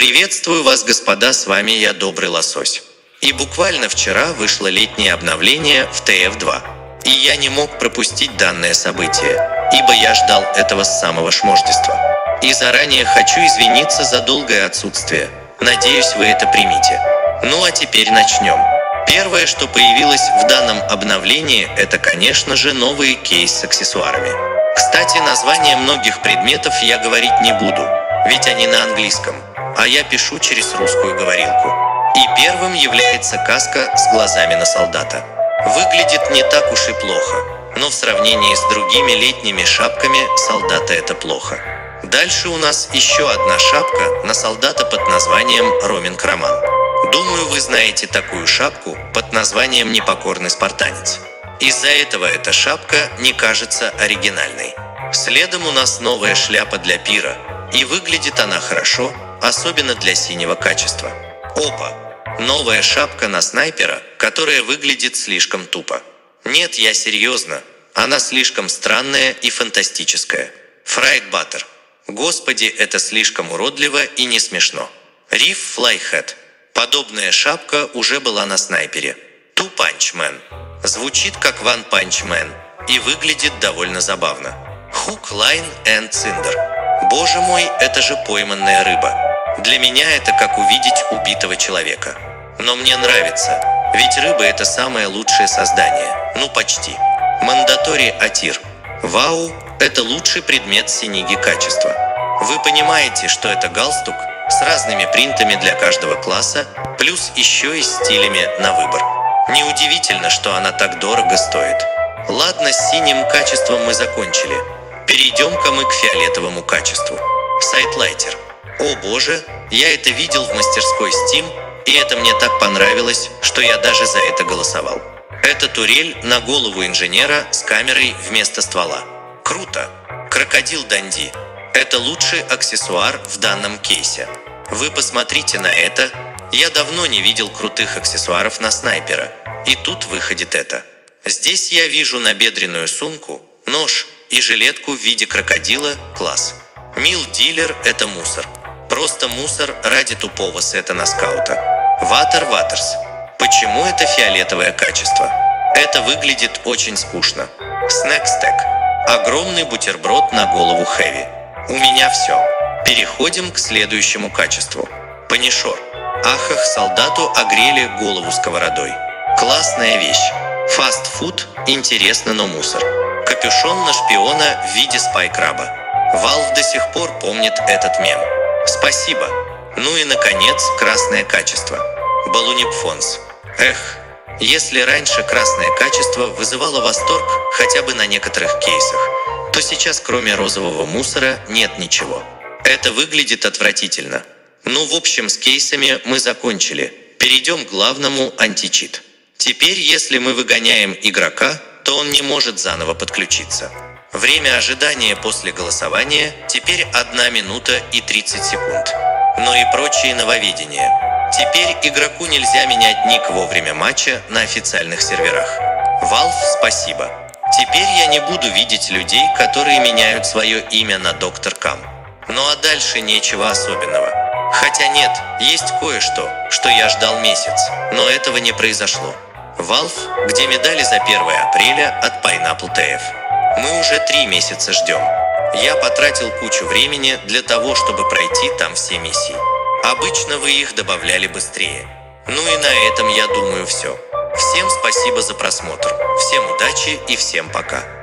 Приветствую вас, господа, с вами я, Добрый Лосось. И буквально вчера вышло летнее обновление в TF2. И я не мог пропустить данное событие, ибо я ждал этого с самого шмождества. И заранее хочу извиниться за долгое отсутствие. Надеюсь, вы это примите. Ну а теперь начнем. Первое, что появилось в данном обновлении, это, конечно же, новый кейс с аксессуарами. Кстати, названия многих предметов я говорить не буду, ведь они на английском, а я пишу через русскую говорилку. И первым является каска с глазами на солдата. Выглядит не так уж и плохо, но в сравнении с другими летними шапками солдата это плохо. Дальше у нас еще одна шапка на солдата под названием Роминг Роман. Думаю, вы знаете такую шапку под названием «Непокорный спартанец». Из-за этого эта шапка не кажется оригинальной. Следом у нас новая шляпа для пира, и выглядит она хорошо, особенно для синего качества. Опа! Новая шапка на снайпера, которая выглядит слишком тупо. Нет, я серьезно. Она слишком странная и фантастическая. Фрайт Баттер. Господи, это слишком уродливо и не смешно. Риф Флайхед. Подобная шапка уже была на снайпере. Ту Панчмен. Звучит как One Punch Man и выглядит довольно забавно. Hook, Line and Thinker. Боже мой, это же пойманная рыба. Для меня это как увидеть убитого человека. Но мне нравится, ведь рыба это самое лучшее создание. Ну почти. Mandatory Attire. Вау, это лучший предмет синеги качества. Вы понимаете, что это галстук с разными принтами для каждого класса, плюс еще и стилями на выбор. Неудивительно, что она так дорого стоит. Ладно, с синим качеством мы закончили. Перейдем-ка мы к фиолетовому качеству. Сайтлайтер. О боже, я это видел в мастерской Steam, и это мне так понравилось, что я даже за это голосовал. Это турель на голову инженера с камерой вместо ствола. Круто! Крокодил Данди. Это лучший аксессуар в данном кейсе. Вы посмотрите на это. Я давно не видел крутых аксессуаров на снайпера. И тут выходит это. Здесь я вижу набедренную сумку, нож и жилетку в виде крокодила. Класс. Мил дилер – это мусор. Просто мусор ради тупого сета на скаута. Ватер Ватерс. Почему это фиолетовое качество? Это выглядит очень скучно. Снэкстек. Огромный бутерброд на голову Хэви. У меня все. Переходим к следующему качеству. Панишор. Ахах, солдату огрели голову сковородой. Классная вещь. Фастфуд интересно, но мусор. Капюшон на шпиона в виде спайкраба. Valve до сих пор помнит этот мем. Спасибо. Ну и, наконец, красное качество. Балунипфонс. Эх, если раньше красное качество вызывало восторг хотя бы на некоторых кейсах, то сейчас кроме розового мусора нет ничего. Это выглядит отвратительно. Ну, в общем, с кейсами мы закончили. Перейдем к главному античит. Теперь, если мы выгоняем игрока, то он не может заново подключиться. Время ожидания после голосования теперь 1 минута и 30 секунд. Но и прочие нововведения. Теперь игроку нельзя менять ник во время матча на официальных серверах. Valve, спасибо. Теперь я не буду видеть людей, которые меняют свое имя на Доктор Кам. Ну а дальше нечего особенного. Хотя нет, есть кое-что, что я ждал месяц, но этого не произошло. Valve, где медали за 1 апреля от Pineapple TF. Мы уже три месяца ждем. Я потратил кучу времени для того, чтобы пройти там все миссии. Обычно вы их добавляли быстрее. Ну и на этом, я думаю, все. Всем спасибо за просмотр. Всем удачи и всем пока.